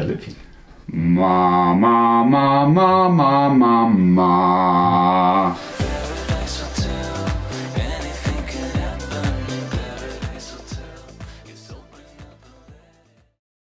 developing. Ma, ma, ma, ma, ma, ma, ma.